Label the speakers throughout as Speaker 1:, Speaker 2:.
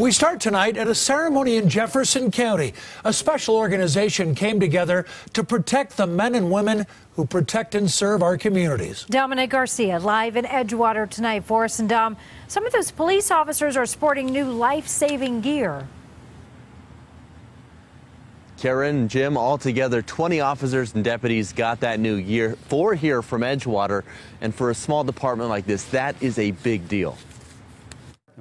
Speaker 1: We start tonight at a ceremony in Jefferson County. A special organization came together to protect the men and women who protect and serve our communities.
Speaker 2: Dominic Garcia live in Edgewater tonight for us. And Dom, some of those police officers are sporting new life saving gear.
Speaker 3: Karen, Jim, all together, 20 officers and deputies got that new gear. Four here from Edgewater. And for a small department like this, that is a big deal.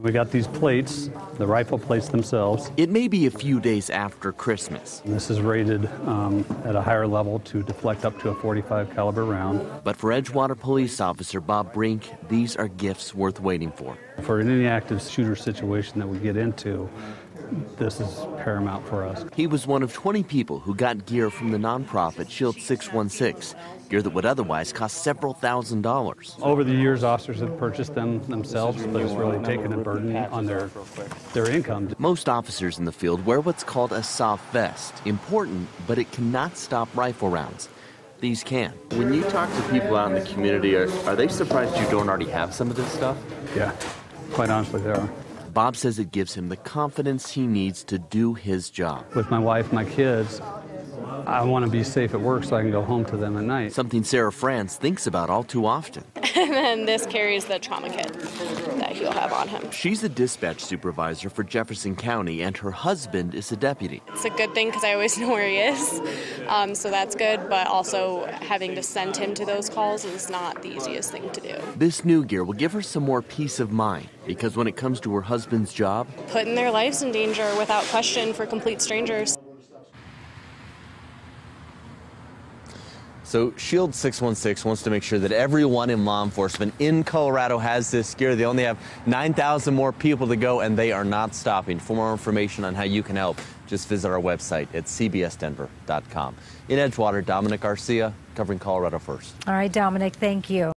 Speaker 4: We got these plates, the rifle plates themselves.
Speaker 3: It may be a few days after Christmas.
Speaker 4: And this is rated um, at a higher level to deflect up to a 45 caliber round.
Speaker 3: But for Edgewater Police Officer Bob Brink, these are gifts worth waiting for.
Speaker 4: For any active shooter situation that we get into, this is paramount for us.
Speaker 3: He was one of 20 people who got gear from the nonprofit Shield 616, gear that would otherwise cost several thousand dollars.
Speaker 4: Over the years, officers have purchased them themselves, but it's really taken a burden on their, their income.
Speaker 3: Most officers in the field wear what's called a soft vest. Important, but it cannot stop rifle rounds. These can. When you talk to people out in the community, are, are they surprised you don't already have some of this stuff?
Speaker 4: Yeah, quite honestly, they are.
Speaker 3: Bob says it gives him the confidence he needs to do his job.
Speaker 4: With my wife, my kids, I want to be safe at work so I can go home to them at night.
Speaker 3: Something Sarah France thinks about all too often.
Speaker 5: and then this carries the trauma kit that he'll have on him.
Speaker 3: She's a dispatch supervisor for Jefferson County, and her husband is a deputy.
Speaker 5: It's a good thing because I always know where he is, um, so that's good, but also having to send him to those calls is not the easiest thing to do.
Speaker 3: This new gear will give her some more peace of mind because when it comes to her husband's job,
Speaker 5: putting their lives in danger without question for complete strangers.
Speaker 3: So Shield 616 wants to make sure that everyone in law enforcement in Colorado has this gear. They only have 9,000 more people to go, and they are not stopping. For more information on how you can help, just visit our website at cbsdenver.com. In Edgewater, Dominic Garcia, covering Colorado First.
Speaker 2: All right, Dominic, thank you.